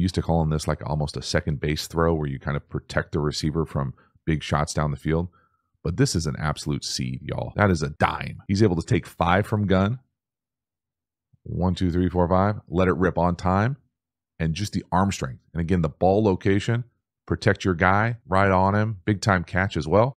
used to calling this like almost a second base throw where you kind of protect the receiver from big shots down the field. But this is an absolute seed, y'all. That is a dime. He's able to take five from gun. One, two, three, four, five. Let it rip on time. And just the arm strength. And again, the ball location, protect your guy right on him. Big time catch as well.